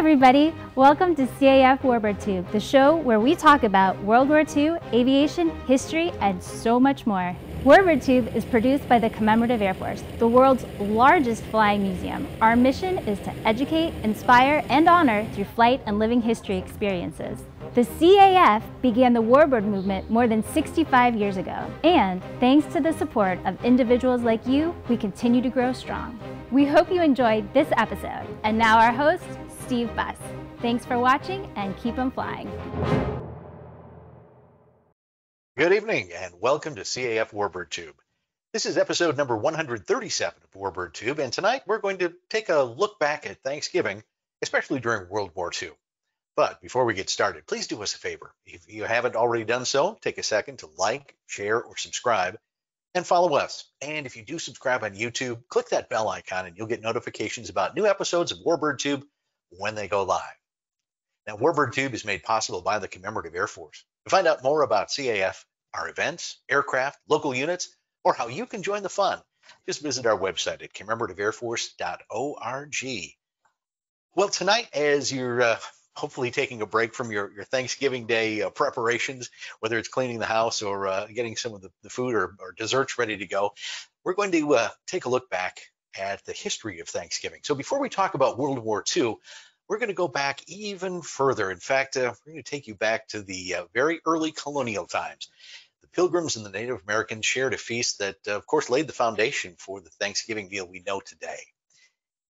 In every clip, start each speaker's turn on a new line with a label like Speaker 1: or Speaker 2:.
Speaker 1: everybody. Welcome to CAF Warbird Tube, the show where we talk about World War II, aviation, history, and so much more. Warbird Tube is produced by the Commemorative Air Force, the world's largest flying museum. Our mission is to educate, inspire, and honor through flight and living history experiences. The CAF began the warbird movement more than 65 years ago, and thanks to the support of individuals like you, we continue to grow strong. We hope you enjoyed this episode. And now our host, Steve Buss. Thanks for watching and keep them flying.
Speaker 2: Good evening and welcome to CAF Warbird Tube. This is episode number 137 of Warbird Tube, and tonight we're going to take a look back at Thanksgiving, especially during World War II. But before we get started, please do us a favor. If you haven't already done so, take a second to like, share, or subscribe and follow us. And if you do subscribe on YouTube, click that bell icon and you'll get notifications about new episodes of Warbird Tube when they go live. Now, Warbird Tube is made possible by the Commemorative Air Force. To find out more about CAF, our events, aircraft, local units, or how you can join the fun, just visit our website at commemorativeairforce.org. Well, tonight, as you're uh, hopefully taking a break from your, your Thanksgiving Day uh, preparations, whether it's cleaning the house or uh, getting some of the, the food or, or, desserts ready to go, we're going to uh, take a look back at the history of Thanksgiving. So before we talk about World War II, we're going to go back even further. In fact, uh, we're going to take you back to the uh, very early colonial times. The Pilgrims and the Native Americans shared a feast that, uh, of course, laid the foundation for the Thanksgiving meal we know today.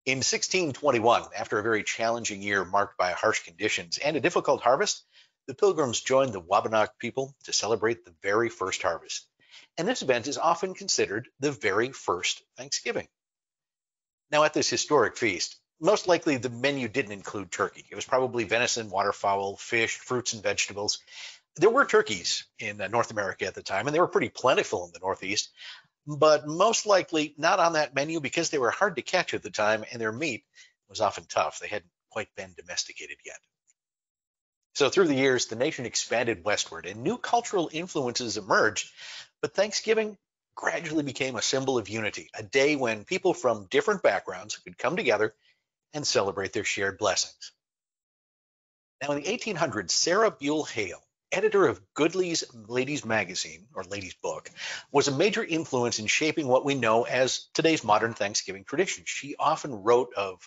Speaker 2: In 1621, after a very challenging year marked by harsh conditions and a difficult harvest, the Pilgrims joined the Wabanach people to celebrate the very first harvest. And this event is often considered the very first Thanksgiving. Now, at this historic feast, most likely the menu didn't include turkey. It was probably venison, waterfowl, fish, fruits, and vegetables. There were turkeys in uh, North America at the time, and they were pretty plentiful in the Northeast, but most likely not on that menu because they were hard to catch at the time and their meat was often tough. They hadn't quite been domesticated yet. So through the years, the nation expanded westward and new cultural influences emerged, but Thanksgiving gradually became a symbol of unity, a day when people from different backgrounds could come together and celebrate their shared blessings. Now, in the 1800s, Sarah Buell Hale, editor of Godey's Ladies Magazine, or Ladies Book, was a major influence in shaping what we know as today's modern Thanksgiving tradition. She often wrote of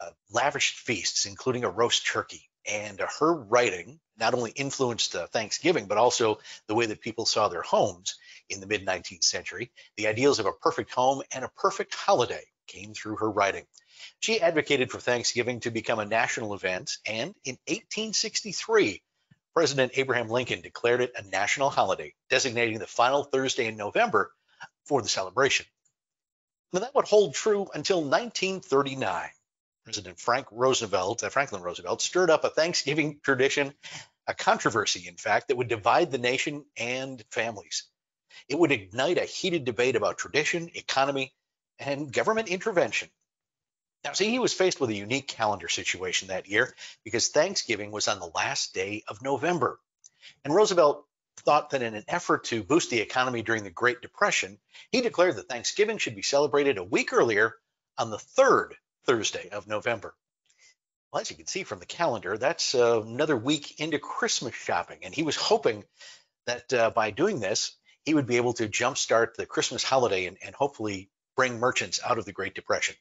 Speaker 2: uh, lavish feasts, including a roast turkey. And uh, her writing not only influenced uh, Thanksgiving, but also the way that people saw their homes in the mid 19th century. The ideals of a perfect home and a perfect holiday came through her writing. She advocated for Thanksgiving to become a national event, and in 1863, President Abraham Lincoln declared it a national holiday, designating the final Thursday in November for the celebration. Now, that would hold true until 1939. President Frank Roosevelt, uh, Franklin Roosevelt, stirred up a Thanksgiving tradition, a controversy, in fact, that would divide the nation and families. It would ignite a heated debate about tradition, economy, and government intervention. Now, see, he was faced with a unique calendar situation that year because Thanksgiving was on the last day of November. And Roosevelt thought that in an effort to boost the economy during the Great Depression, he declared that Thanksgiving should be celebrated a week earlier on the third Thursday of November. Well, as you can see from the calendar, that's uh, another week into Christmas shopping. And he was hoping that uh, by doing this, he would be able to jumpstart the Christmas holiday and, and hopefully bring merchants out of the Great Depression.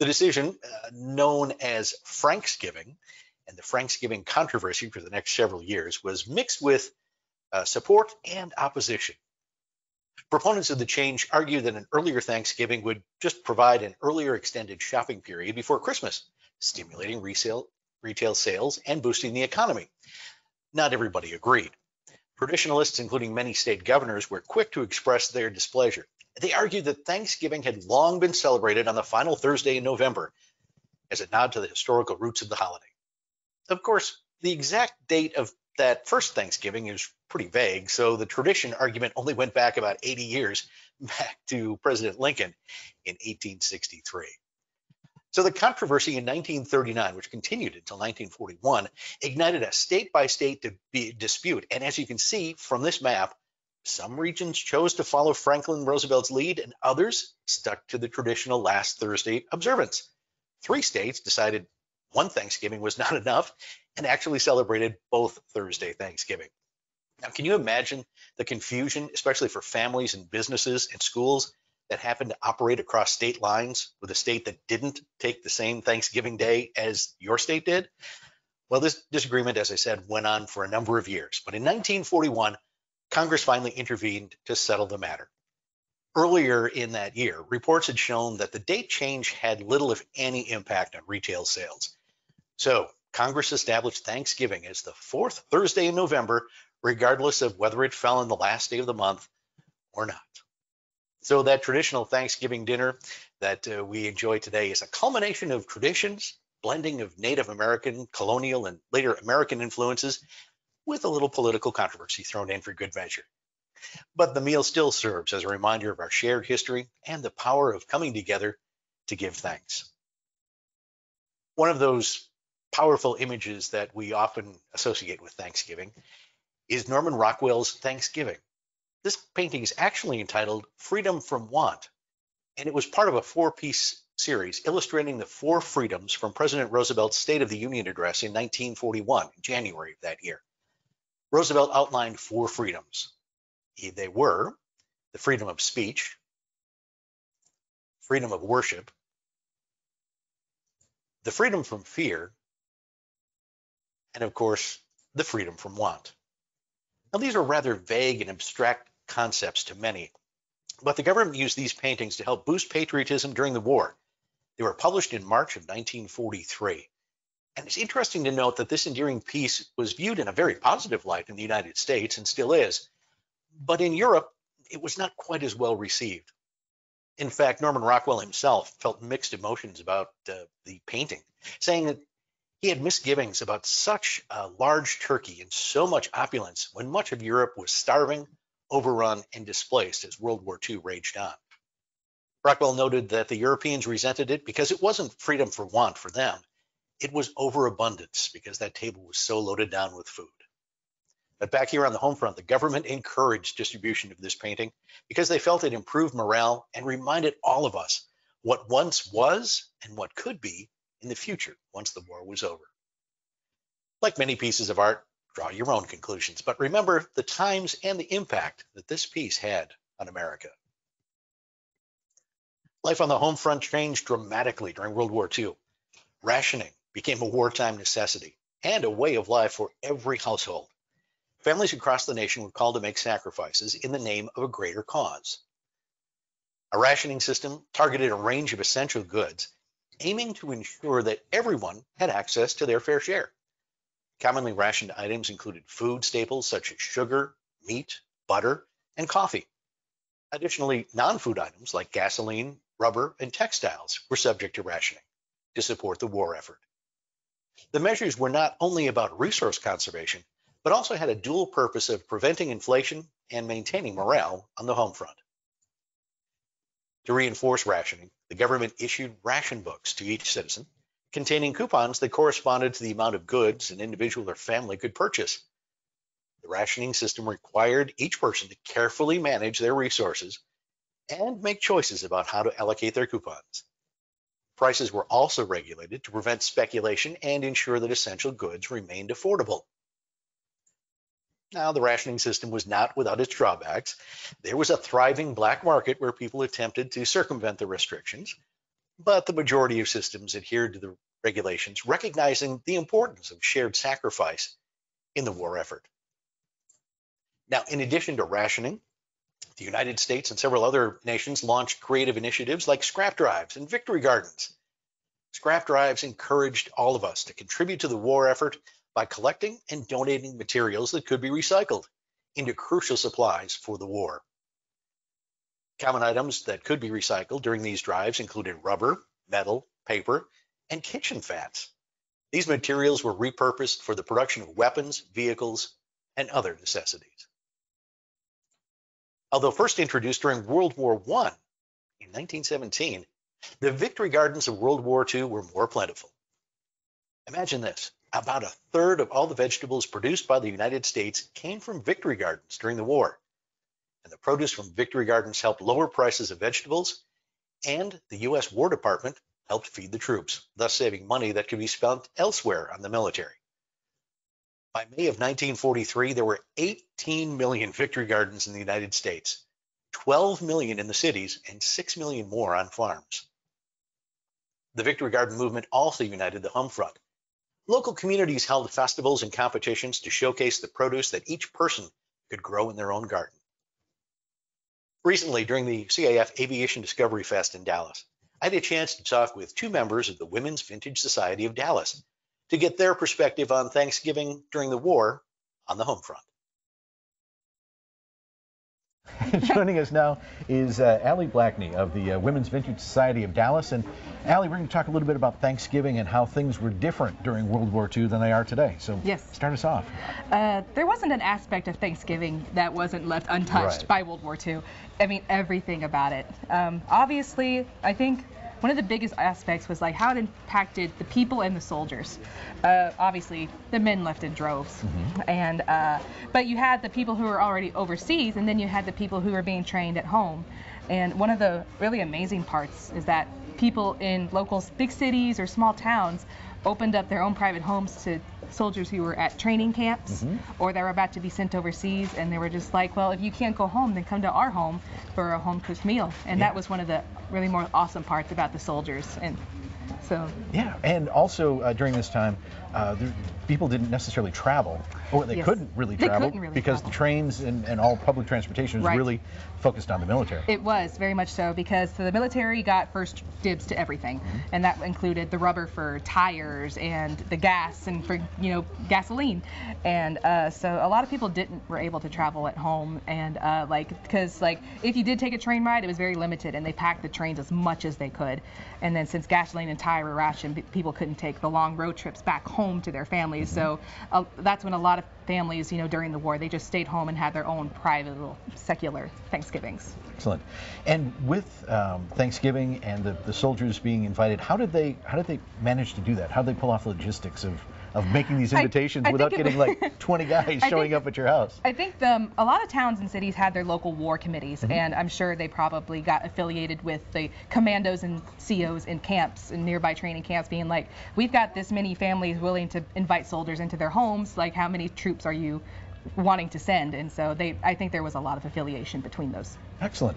Speaker 2: The decision, uh, known as Franksgiving, and the Franksgiving controversy for the next several years, was mixed with uh, support and opposition. Proponents of the change argue that an earlier Thanksgiving would just provide an earlier extended shopping period before Christmas, stimulating resale, retail sales and boosting the economy. Not everybody agreed. Traditionalists, including many state governors, were quick to express their displeasure. They argued that Thanksgiving had long been celebrated on the final Thursday in November as a nod to the historical roots of the holiday. Of course, the exact date of that first Thanksgiving is pretty vague, so the tradition argument only went back about 80 years back to President Lincoln in 1863. So the controversy in 1939, which continued until 1941, ignited a state-by-state dispute. And as you can see from this map, some regions chose to follow Franklin Roosevelt's lead and others stuck to the traditional last Thursday observance. Three states decided, one Thanksgiving was not enough and actually celebrated both Thursday Thanksgiving. Now, can you imagine the confusion, especially for families and businesses and schools that happen to operate across state lines with a state that didn't take the same Thanksgiving Day as your state did? Well, this disagreement, as I said, went on for a number of years. But in 1941, Congress finally intervened to settle the matter. Earlier in that year, reports had shown that the date change had little, if any, impact on retail sales. So Congress established Thanksgiving as the fourth Thursday in November, regardless of whether it fell on the last day of the month or not. So that traditional Thanksgiving dinner that uh, we enjoy today is a culmination of traditions, blending of Native American, colonial, and later American influences with a little political controversy thrown in for good measure. But the meal still serves as a reminder of our shared history and the power of coming together to give thanks. One of those powerful images that we often associate with Thanksgiving is Norman Rockwell's Thanksgiving. This painting is actually entitled Freedom from Want, and it was part of a four piece series illustrating the four freedoms from President Roosevelt's State of the Union address in 1941, January of that year. Roosevelt outlined four freedoms. They were the freedom of speech, freedom of worship, the freedom from fear, and of course, the freedom from want. Now, these are rather vague and abstract concepts to many, but the government used these paintings to help boost patriotism during the war. They were published in March of 1943. And it's interesting to note that this endearing piece was viewed in a very positive light in the United States and still is. But in Europe, it was not quite as well received. In fact, Norman Rockwell himself felt mixed emotions about uh, the painting, saying that he had misgivings about such a large turkey and so much opulence when much of Europe was starving, overrun, and displaced as World War II raged on. Rockwell noted that the Europeans resented it because it wasn't freedom for want for them. It was overabundance because that table was so loaded down with food. But back here on the home front, the government encouraged distribution of this painting because they felt it improved morale and reminded all of us what once was and what could be in the future once the war was over. Like many pieces of art, draw your own conclusions, but remember the times and the impact that this piece had on America. Life on the home front changed dramatically during World War II. Rationing became a wartime necessity and a way of life for every household. Families across the nation were called to make sacrifices in the name of a greater cause. A rationing system targeted a range of essential goods, aiming to ensure that everyone had access to their fair share. Commonly rationed items included food staples such as sugar, meat, butter, and coffee. Additionally, non-food items like gasoline, rubber, and textiles were subject to rationing to support the war effort. The measures were not only about resource conservation, but also had a dual purpose of preventing inflation and maintaining morale on the home front. To reinforce rationing, the government issued ration books to each citizen containing coupons that corresponded to the amount of goods an individual or family could purchase. The rationing system required each person to carefully manage their resources and make choices about how to allocate their coupons. Prices were also regulated to prevent speculation and ensure that essential goods remained affordable. Now, the rationing system was not without its drawbacks. There was a thriving black market where people attempted to circumvent the restrictions, but the majority of systems adhered to the regulations, recognizing the importance of shared sacrifice in the war effort. Now, in addition to rationing, the United States and several other nations launched creative initiatives like scrap drives and victory gardens. Scrap drives encouraged all of us to contribute to the war effort by collecting and donating materials that could be recycled into crucial supplies for the war. Common items that could be recycled during these drives included rubber, metal, paper, and kitchen fats. These materials were repurposed for the production of weapons, vehicles, and other necessities. Although first introduced during World War I in 1917, the victory gardens of World War II were more plentiful. Imagine this about a third of all the vegetables produced by the United States came from victory gardens during the war. And the produce from victory gardens helped lower prices of vegetables, and the U.S. War Department helped feed the troops, thus saving money that could be spent elsewhere on the military. By May of 1943, there were 18 million victory gardens in the United States, 12 million in the cities, and 6 million more on farms. The Victory Garden movement also united the home front. Local communities held festivals and competitions to showcase the produce that each person could grow in their own garden. Recently, during the CAF Aviation Discovery Fest in Dallas, I had a chance to talk with two members of the Women's Vintage Society of Dallas to get their perspective on Thanksgiving during the war on the home front.
Speaker 3: Joining us now is uh, Allie Blackney of the uh, Women's Vintage Society of Dallas. And Allie, we're going to talk a little bit about Thanksgiving and how things were different during World War II than they are today. So
Speaker 4: yes.
Speaker 3: start us off.
Speaker 4: Uh, there wasn't an aspect of Thanksgiving that wasn't left untouched
Speaker 3: Right.
Speaker 4: by World War II. I mean, everything about it. Um, obviously, I think one of the biggest aspects was like how it impacted the people and the soldiers. Uh, obviously, the men left in droves, and uh, but you had the people who were already overseas, and then you had the people who were being trained at home. And one of the really amazing parts is that people in local big cities or small towns opened up their own private homes to soldiers who were at training camps or that were about to be sent overseas and they were just like well if you can't go home then come to our home for a home cooked meal. And
Speaker 3: Yeah.
Speaker 4: that was one of the really more awesome parts about the soldiers. And so
Speaker 3: Yeah, and also uh, during this time, uh, there, people didn't necessarily travel, or they
Speaker 4: Yes.
Speaker 3: couldn't really
Speaker 4: They
Speaker 3: travel
Speaker 4: couldn't really
Speaker 3: because
Speaker 4: travel.
Speaker 3: the trains and, and all public transportation was
Speaker 4: Right.
Speaker 3: really focused on the military.
Speaker 4: It was very much so because the military got first dibs to everything, and that included the rubber for tires and the gas and for you know gasoline, and uh, so a lot of people didn't were able to travel at home and uh, like because like if you did take a train ride, it was very limited, and they packed the trains as much as they could, and then since gasoline and tire were rationed, people couldn't take the long road trips back home to their families, so uh, that's when a lot of families you know during the war they just stayed home and had their own private little secular Thanksgivings.
Speaker 3: Excellent. And with um, Thanksgiving and the, the soldiers being invited, how did they how did they manage to do that? How did they pull off the logistics of, of making these invitations
Speaker 4: I
Speaker 3: without
Speaker 4: think it-
Speaker 3: getting like 20 guys
Speaker 4: I
Speaker 3: showing
Speaker 4: think-
Speaker 3: up at your house?
Speaker 4: I think the, a lot of towns and cities had their local war committees,
Speaker 3: Mm-hmm.
Speaker 4: and I'm sure they probably got affiliated with the commandos and COs in camps and nearby training camps, being like, we've got this many families willing to invite soldiers into their homes. Like, how many troops are you wanting to send? And so they, I think there was a lot of affiliation between those.
Speaker 3: Excellent.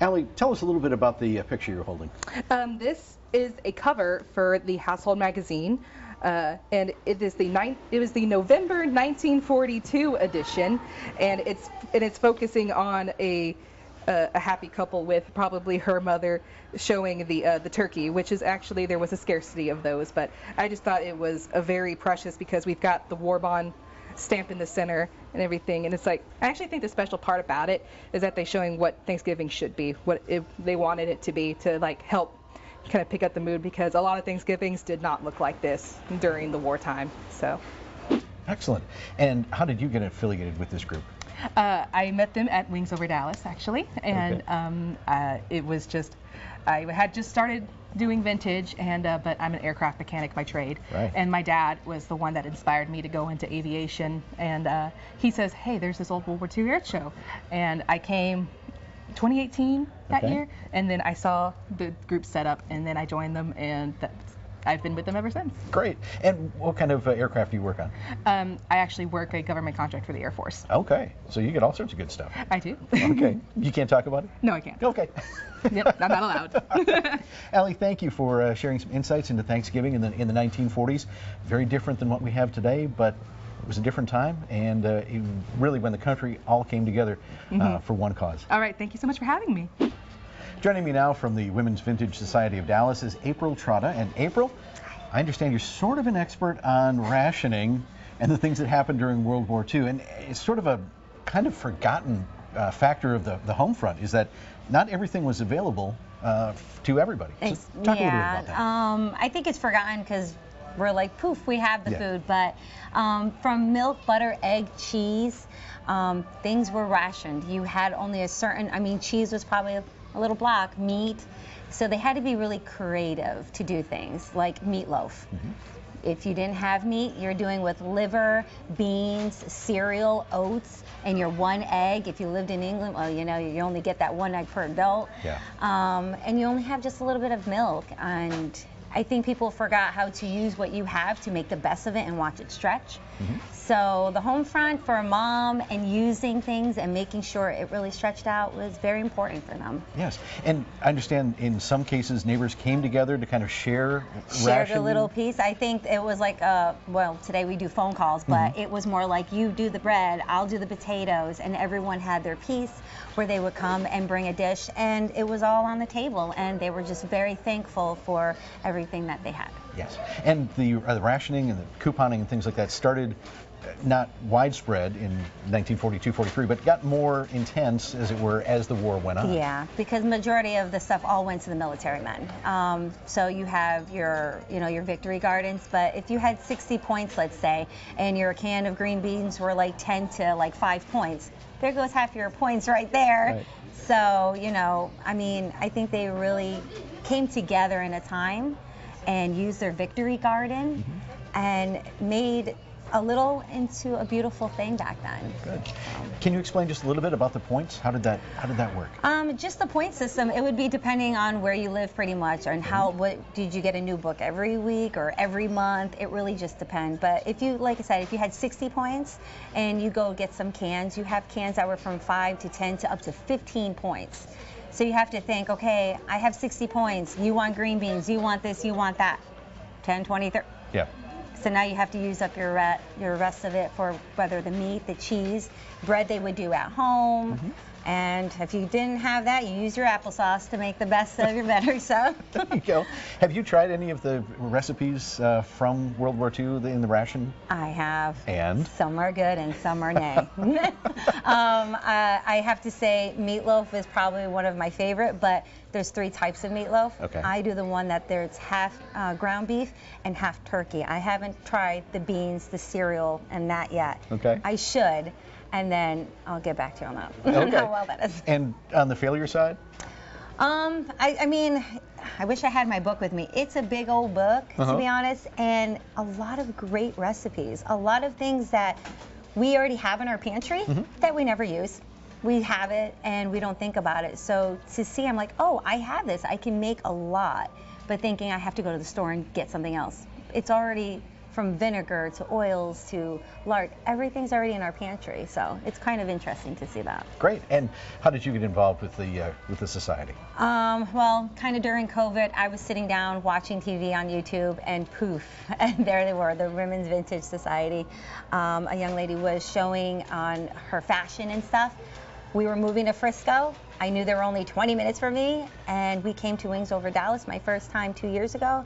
Speaker 3: Allie, tell us a little bit about the uh, picture you're holding.
Speaker 4: Um, this is a cover for the Household magazine, uh, and it is the nine, It was the November 1942 edition, and it's and it's focusing on a uh, a happy couple with probably her mother showing the uh, the turkey, which is actually there was a scarcity of those, but I just thought it was a very precious because we've got the war bond stamp in the center and everything and it's like i actually think the special part about it is that they're showing what thanksgiving should be what it, they wanted it to be to like help kind of pick up the mood because a lot of thanksgivings did not look like this during the wartime so
Speaker 3: Excellent. And how did you get affiliated with this group?
Speaker 4: uh, i met them at wings over dallas actually and
Speaker 3: Okay.
Speaker 4: um, uh, it was just i had just started doing vintage and uh, but i'm an aircraft mechanic by trade
Speaker 3: Right.
Speaker 4: and my dad was the one that inspired me to go into aviation and uh, he says hey there's this old world war ii air show and i came 2018 that
Speaker 3: Okay.
Speaker 4: year and then i saw the group set up and then i joined them and that's, i've been with them ever since
Speaker 3: Great. And what kind of uh, aircraft do you work on?
Speaker 4: um, i actually work a government contract for the air force
Speaker 3: Okay. So you get all sorts of good stuff.
Speaker 4: i do
Speaker 3: Okay. you can't talk about it?
Speaker 4: no i can't
Speaker 3: Okay.
Speaker 4: yep i'm not allowed
Speaker 3: Allie, thank you for uh, sharing some insights into Thanksgiving in the in the 1940s. Very different than what we have today, but it was a different time, and uh, really when the country all came together uh, for one cause.
Speaker 4: all right thank you so much for having me
Speaker 3: Joining me now from the Women's Vintage Society of Dallas is April Trotta. And April, I understand you're sort of an expert on rationing and the things that happened during World War II. And it's sort of a kind of forgotten uh, factor of the, the home front is that not everything was available uh, to everybody. So talk a little bit
Speaker 5: yeah,
Speaker 3: about that.
Speaker 5: Um, I think it's forgotten because we're like, poof, we have the
Speaker 3: Yeah.
Speaker 5: food. But um, from milk, butter, egg, cheese, um, things were rationed. You had only a certain, I mean, cheese was probably a, a little block, meat. So they had to be really creative to do things like meatloaf. If you didn't have meat, you're doing with liver, beans, cereal, oats, and your one egg. If you lived in England, well, you know, you only get that one egg per adult.
Speaker 3: Yeah.
Speaker 5: Um, and you only have just a little bit of milk. And I think people forgot how to use what you have to make the best of it and watch it stretch.
Speaker 3: Mm-hmm.
Speaker 5: So the home front for a mom and using things and making sure it really stretched out was very important for them.
Speaker 3: Yes, and I understand in some cases neighbors came together to kind of share
Speaker 5: Shared
Speaker 3: ration.
Speaker 5: a little piece. I think it was like, uh, well, today we do phone calls, but
Speaker 3: Mm-hmm.
Speaker 5: it was more like you do the bread, I'll do the potatoes, and everyone had their piece where they would come and bring a dish, and it was all on the table, and they were just very thankful for everything that they had.
Speaker 3: Yes, and the, uh, the rationing and the couponing and things like that started uh, not widespread in 1942-43, but got more intense, as it were, as the war went on.
Speaker 5: Yeah, because majority of the stuff all went to the military men. Um, so you have your, you know, your victory gardens. But if you had 60 points, let's say, and your can of green beans were like 10 to like five points, there goes half your points right there.
Speaker 3: Right.
Speaker 5: So you know, I mean, I think they really came together in a time and used their victory garden and made a little into a beautiful thing back then.
Speaker 3: Good. Can you explain just a little bit about the points? How did that How did that work?
Speaker 5: Um, just the point system. It would be depending on where you live, pretty much, and how. What did you get a new book every week or every month? It really just depends. But if you, like I said, if you had 60 points and you go get some cans, you have cans that were from five to 10 to up to 15 points. So you have to think, okay, I have 60 points. You want green beans. You want this. You want that. 10, 20, 30.
Speaker 3: Yeah.
Speaker 5: So now you have to use up your re- your rest of it for whether the meat, the cheese, bread they would do at home.
Speaker 3: Mm-hmm.
Speaker 5: And if you didn't have that, you use your applesauce to make the best of your better stuff.
Speaker 3: There you go. Have you tried any of the recipes uh, from World War II in the ration?
Speaker 5: I have.
Speaker 3: And?
Speaker 5: Some are good and some are nay. um, uh, I have to say, meatloaf is probably one of my favorite, but there's three types of meatloaf.
Speaker 3: Okay.
Speaker 5: I do the one that there's half uh, ground beef and half turkey. I haven't tried the beans, the cereal, and that yet.
Speaker 3: Okay.
Speaker 5: I should, and then I'll get back to you on that.
Speaker 3: Okay.
Speaker 5: How well that is.
Speaker 3: And on the failure side?
Speaker 5: Um, I, I mean, I wish I had my book with me. It's a big old book,
Speaker 3: Uh-huh.
Speaker 5: to be honest, and a lot of great recipes. A lot of things that we already have in our pantry
Speaker 3: Mm-hmm.
Speaker 5: that we never use. We have it and we don't think about it. So to see, I'm like, oh, I have this. I can make a lot. But thinking I have to go to the store and get something else. It's already from vinegar to oils to lard. Everything's already in our pantry. So it's kind of interesting to see that.
Speaker 3: Great. And how did you get involved with the uh, with the society?
Speaker 5: Um, well, kind of during COVID, I was sitting down watching TV on YouTube, and poof, and there they were, the Women's Vintage Society. Um, a young lady was showing on her fashion and stuff. We were moving to Frisco. I knew there were only 20 minutes for me, and we came to Wings Over Dallas my first time two years ago.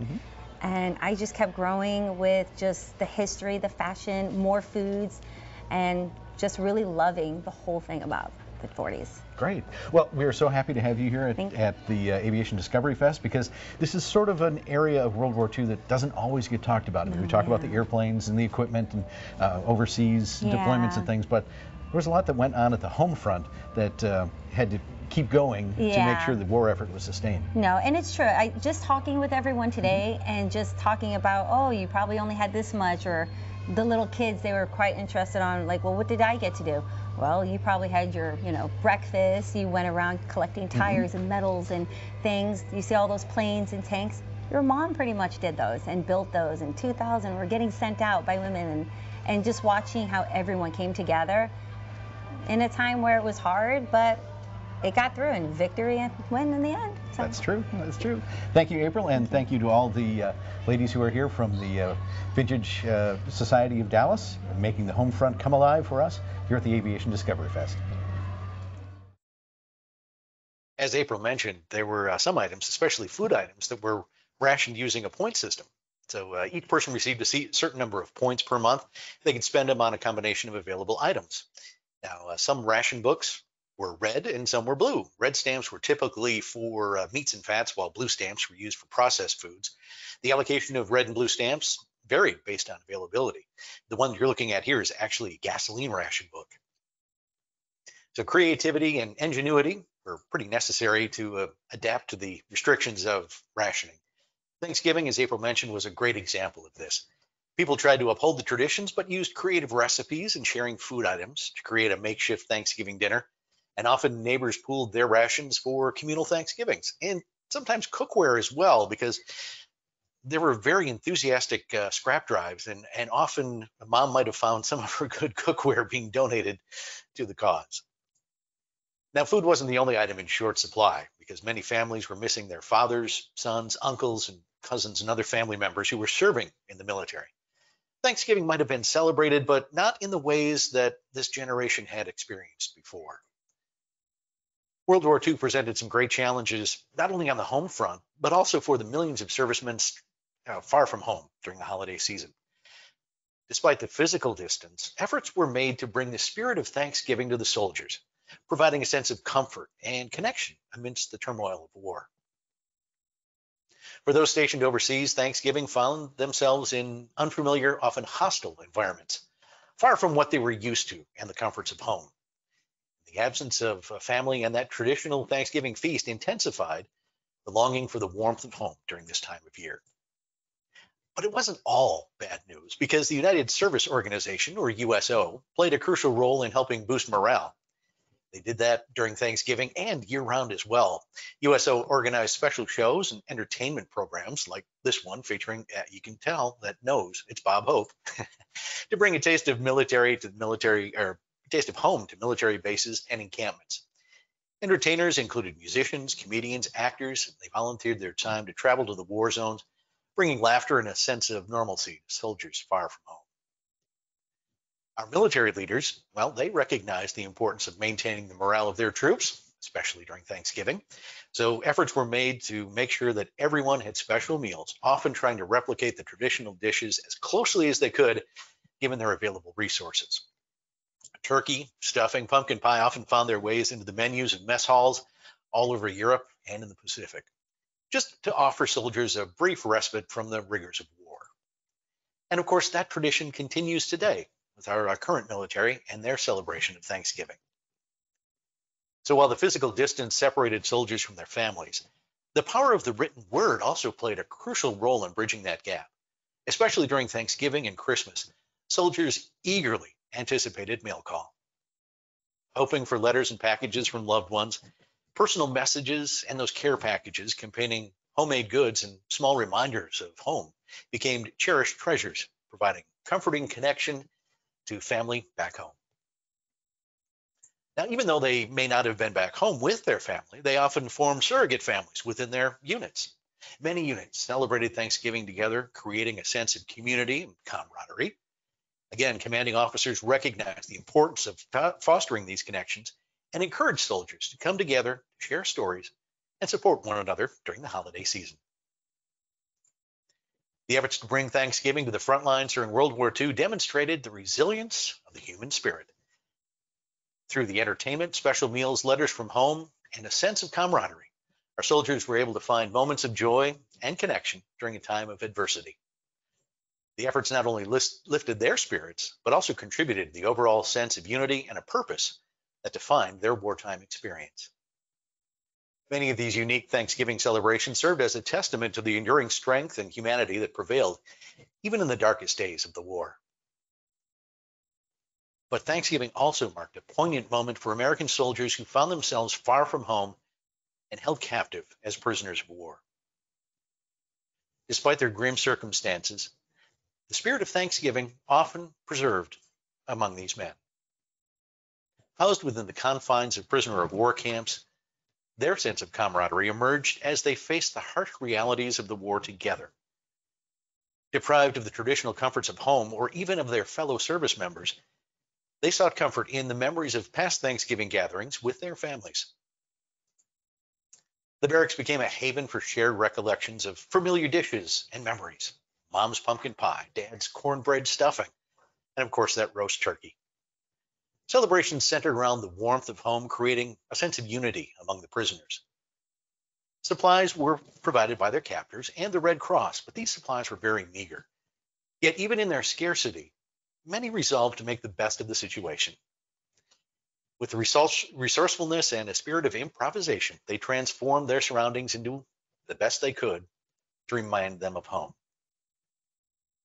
Speaker 5: And I just kept growing with just the history, the fashion, more foods, and just really loving the whole thing about the 40s.
Speaker 3: Great. Well, we are so happy to have you here at,
Speaker 5: you.
Speaker 3: at the uh, Aviation Discovery Fest because this is sort of an area of World War II that doesn't always get talked about. I mean, we talk about the airplanes and the equipment and uh, overseas deployments and things, but there was a lot that went on at the home front that uh, had to keep going to make sure the war effort was sustained.
Speaker 5: No, and it's true. I just talking with everyone today and just talking about, oh, you probably only had this much, or the little kids, they were quite interested on, like, well, what did I get to do? Well, you probably had your, you know, breakfast. You went around collecting tires and metals and things. You see all those planes and tanks. Your mom pretty much did those and built those. In 2000, were getting sent out by women, and and just watching how everyone came together in a time where it was hard, but it got through and victory and win in the end. So.
Speaker 3: That's true. That's true. Thank you, April, and thank you to all the uh, ladies who are here from the uh, Vintage uh, Society of Dallas, making the home front come alive for us here at the Aviation Discovery Fest.
Speaker 2: As April mentioned, there were uh, some items, especially food items, that were rationed using a point system. So uh, each person received a certain number of points per month. They could spend them on a combination of available items. Now, uh, some ration books were red and some were blue. Red stamps were typically for uh, meats and fats, while blue stamps were used for processed foods. The allocation of red and blue stamps varied based on availability. The one you're looking at here is actually a gasoline ration book. So creativity and ingenuity were pretty necessary to uh, adapt to the restrictions of rationing. Thanksgiving, as April mentioned, was a great example of this. People tried to uphold the traditions, but used creative recipes and sharing food items to create a makeshift Thanksgiving dinner. And often neighbors pooled their rations for communal Thanksgivings and sometimes cookware as well, because there were very enthusiastic uh, scrap drives, and, and often mom might have found some of her good cookware being donated to the cause. Now, food wasn't the only item in short supply because many families were missing their fathers, sons, uncles, and cousins and other family members who were serving in the military. Thanksgiving might have been celebrated, but not in the ways that this generation had experienced before. World War II presented some great challenges, not only on the home front, but also for the millions of servicemen far from home during the holiday season. Despite the physical distance, efforts were made to bring the spirit of Thanksgiving to the soldiers, providing a sense of comfort and connection amidst the turmoil of war. For those stationed overseas, Thanksgiving found themselves in unfamiliar, often hostile environments, far from what they were used to and the comforts of home. The absence of family and that traditional Thanksgiving feast intensified the longing for the warmth of home during this time of year. But it wasn't all bad news because the United Service Organization, or USO, played a crucial role in helping boost morale they did that during Thanksgiving and year round as well. USO organized special shows and entertainment programs like this one featuring, uh, you can tell that knows it's Bob Hope, to bring a taste of military to military or taste of home to military bases and encampments. Entertainers included musicians, comedians, actors. They volunteered their time to travel to the war zones, bringing laughter and a sense of normalcy to soldiers far from home. Our military leaders, well, they recognized the importance of maintaining the morale of their troops, especially during Thanksgiving. So efforts were made to make sure that everyone had special meals, often trying to replicate the traditional dishes as closely as they could, given their available resources. Turkey, stuffing, pumpkin pie often found their ways into the menus of mess halls all over Europe and in the Pacific, just to offer soldiers a brief respite from the rigors of war. And of course, that tradition continues today with our, our current military and their celebration of Thanksgiving. So while the physical distance separated soldiers from their families, the power of the written word also played a crucial role in bridging that gap. Especially during Thanksgiving and Christmas, soldiers eagerly anticipated mail call. Hoping for letters and packages from loved ones, personal messages and those care packages containing homemade goods and small reminders of home became cherished treasures, providing comforting connection to family back home. Now, even though they may not have been back home with their family, they often formed surrogate families within their units. Many units celebrated Thanksgiving together, creating a sense of community and camaraderie. Again, commanding officers recognized the importance of fostering these connections and encouraged soldiers to come together, share stories, and support one another during the holiday season. The efforts to bring Thanksgiving to the front lines during World War II demonstrated the resilience of the human spirit. Through the entertainment, special meals, letters from home, and a sense of camaraderie, our soldiers were able to find moments of joy and connection during a time of adversity. The efforts not only list, lifted their spirits, but also contributed to the overall sense of unity and a purpose that defined their wartime experience. Many of these unique Thanksgiving celebrations served as a testament to the enduring strength and humanity that prevailed even in the darkest days of the war. But Thanksgiving also marked a poignant moment for American soldiers who found themselves far from home and held captive as prisoners of war. Despite their grim circumstances, the spirit of Thanksgiving often preserved among these men. Housed within the confines of prisoner of war camps, their sense of camaraderie emerged as they faced the harsh realities of the war together. Deprived of the traditional comforts of home or even of their fellow service members, they sought comfort in the memories of past Thanksgiving gatherings with their families. The barracks became a haven for shared recollections of familiar dishes and memories mom's pumpkin pie, dad's cornbread stuffing, and of course that roast turkey. Celebrations centered around the warmth of home, creating a sense of unity among the prisoners. Supplies were provided by their captors and the Red Cross, but these supplies were very meager. Yet, even in their scarcity, many resolved to make the best of the situation. With resourcefulness and a spirit of improvisation, they transformed their surroundings into the best they could to remind them of home.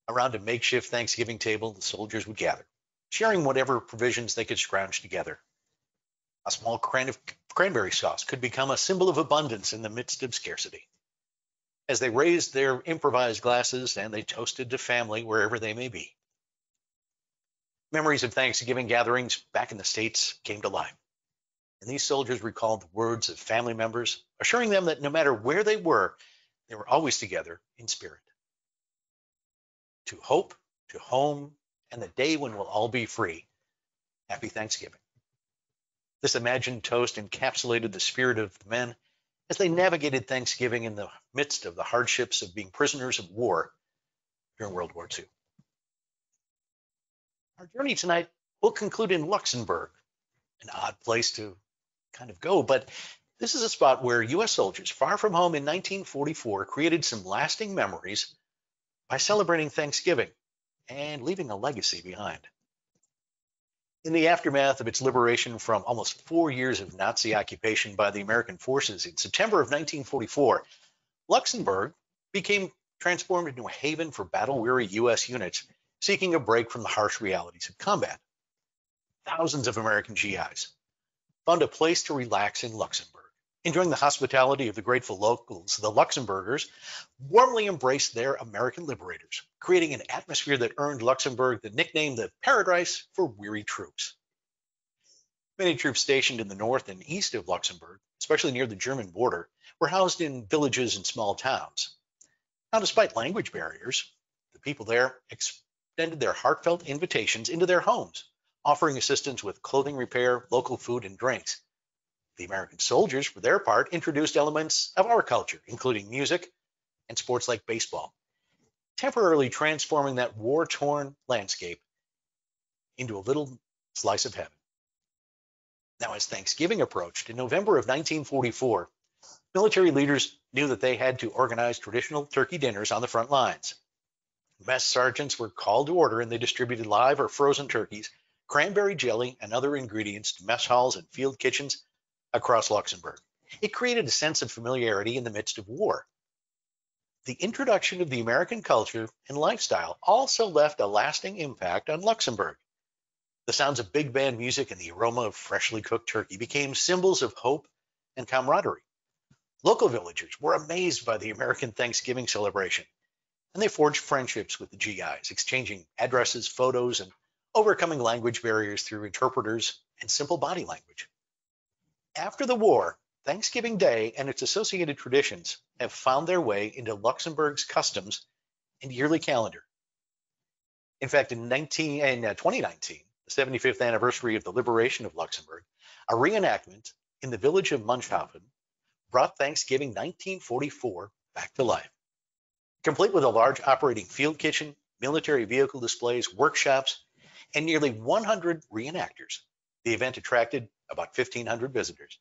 Speaker 2: Around a makeshift Thanksgiving table, the soldiers would gather, sharing whatever provisions they could scrounge together. A small can of cranberry sauce could become a symbol of abundance in the midst of scarcity. As they raised their improvised glasses and they toasted to family wherever they may be. Memories of Thanksgiving gatherings back in the States came to life. And these soldiers recalled the words of family members, assuring them that no matter where they were, they were always together in spirit. To hope, to home, and the day when we'll all be free. Happy Thanksgiving. This imagined toast encapsulated the spirit of the men as they navigated Thanksgiving in the midst of the hardships of being prisoners of war during World War II. Our journey tonight will conclude in Luxembourg, an odd place to kind of go, but this is a spot where U.S. soldiers far from home in 1944 created some lasting memories by celebrating Thanksgiving and leaving a legacy behind. In the aftermath of its liberation from almost four years of Nazi occupation by the American forces in September of 1944, Luxembourg became transformed into a haven for battle weary U.S. units seeking a break from the harsh realities of combat. Thousands of American GIs found a place to relax in Luxembourg. Enjoying the hospitality of the grateful locals, the Luxembourgers warmly embraced their American liberators, creating an atmosphere that earned Luxembourg the nickname the paradise for weary troops. Many troops stationed in the north and east of Luxembourg, especially near the German border, were housed in villages and small towns. Now, despite language barriers, the people there extended their heartfelt invitations into their homes, offering assistance with clothing repair, local food, and drinks. The American soldiers, for their part, introduced elements of our culture, including music and sports like baseball, temporarily transforming that war torn landscape into a little slice of heaven. Now, as Thanksgiving approached in November of 1944, military leaders knew that they had to organize traditional turkey dinners on the front lines. Mess sergeants were called to order and they distributed live or frozen turkeys, cranberry jelly, and other ingredients to mess halls and field kitchens across Luxembourg. It created a sense of familiarity in the midst of war. The introduction of the American culture and lifestyle also left a lasting impact on Luxembourg. The sounds of big band music and the aroma of freshly cooked turkey became symbols of hope and camaraderie. Local villagers were amazed by the American Thanksgiving celebration, and they forged friendships with the GIs, exchanging addresses, photos, and overcoming language barriers through interpreters and simple body language. After the war, Thanksgiving Day and its associated traditions have found their way into Luxembourg's customs and yearly calendar. In fact, in, 19, in uh, 2019, the 75th anniversary of the liberation of Luxembourg, a reenactment in the village of Munshausen brought Thanksgiving 1944 back to life. Complete with a large operating field kitchen, military vehicle displays, workshops, and nearly 100 reenactors, the event attracted about 1,500 visitors.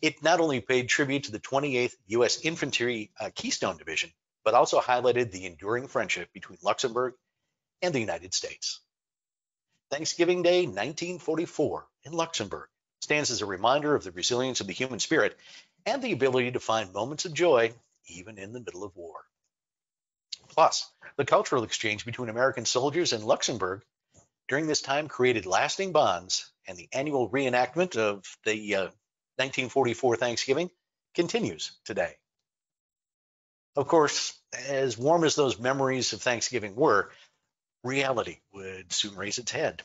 Speaker 2: It not only paid tribute to the 28th U.S. Infantry uh, Keystone Division, but also highlighted the enduring friendship between Luxembourg and the United States. Thanksgiving Day 1944 in Luxembourg stands as a reminder of the resilience of the human spirit and the ability to find moments of joy even in the middle of war. Plus, the cultural exchange between American soldiers and Luxembourg during this time created lasting bonds and the annual reenactment of the uh, 1944 Thanksgiving continues today. Of course, as warm as those memories of Thanksgiving were, reality would soon raise its head.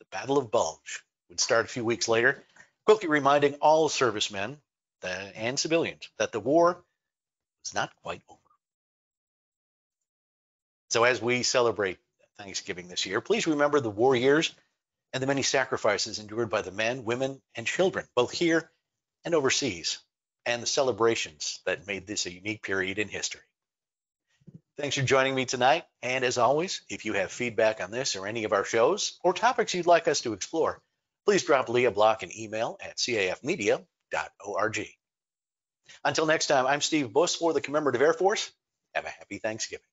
Speaker 2: The Battle of Bulge would start a few weeks later, quickly reminding all servicemen and civilians that the war was not quite over. So as we celebrate Thanksgiving this year, please remember the war years and the many sacrifices endured by the men, women, and children, both here and overseas, and the celebrations that made this a unique period in history. Thanks for joining me tonight. And as always, if you have feedback on this or any of our shows or topics you'd like us to explore, please drop Leah Block an email at cafmedia.org. Until next time, I'm Steve Buss for the Commemorative Air Force. Have a happy Thanksgiving.